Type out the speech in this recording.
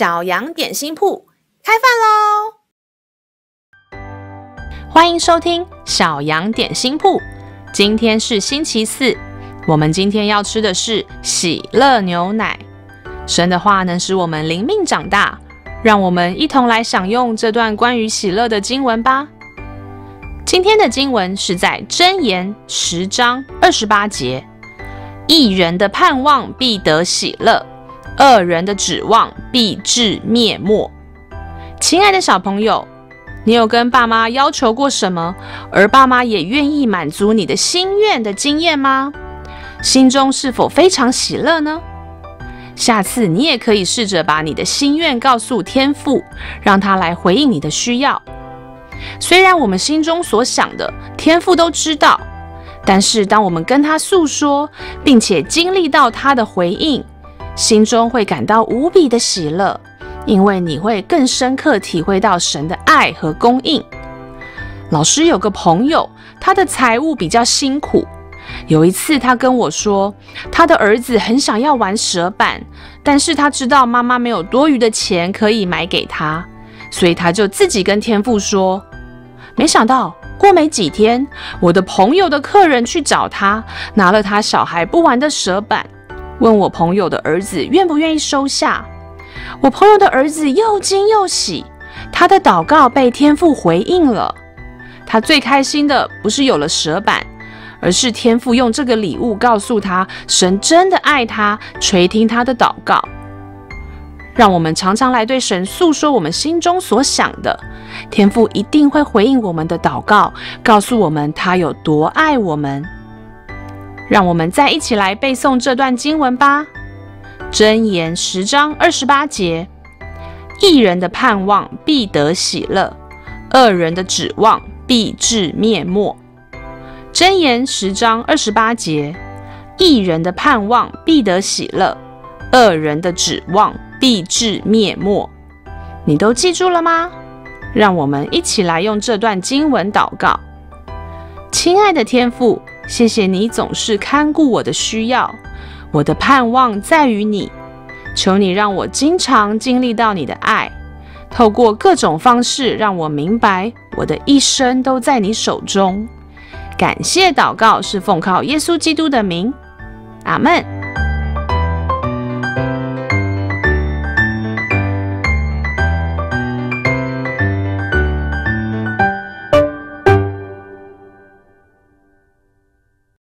小羊点心铺开饭喽！欢迎收听小羊点心铺。今天是星期四，我们今天要吃的是喜乐牛奶。神的话能使我们灵命长大，让我们一同来享用这段关于喜乐的经文吧。今天的经文是在箴言十章二十八节：一人的盼望必得喜乐。恶人的指望必至灭没。亲爱的小朋友，你有跟爸妈要求过什么，而爸妈也愿意满足你的心愿的经验吗？心中是否非常喜乐呢？下次你也可以试着把你的心愿告诉天父，让他来回应你的需要。虽然我们心中所想的，天父都知道，但是当我们跟他诉说，并且经历到他的回应。心中会感到无比的喜乐，因为你会更深刻体会到神的爱和供应。老师有个朋友，他的财务比较辛苦。有一次，他跟我说，他的儿子很想要玩蛇板，但是他知道妈妈没有多余的钱可以买给他，所以他就自己跟天父说。没想到过没几天，我的朋友的客人去找他，拿了他小孩不玩的蛇板。问我朋友的儿子愿不愿意收下？我朋友的儿子又惊又喜，他的祷告被天父回应了。他最开心的不是有了蛇板，而是天父用这个礼物告诉他，神真的爱他，垂听他的祷告。让我们常常来对神诉说我们心中所想的，天父一定会回应我们的祷告，告诉我们他有多爱我们。让我们再一起来背诵这段经文吧，《箴言》十章二十八节：一人的盼望必得喜乐，二人的指望必至灭没。《箴言》十章二十八节：一人的盼望必得喜乐，二人的指望必至灭没。你都记住了吗？让我们一起来用这段经文祷告，亲爱的天父。谢谢你总是看顾我的需要，我的盼望在于你。求你让我经常经历到你的爱，透过各种方式让我明白我的一生都在你手中。感谢祷告是奉靠耶稣基督的名，阿门。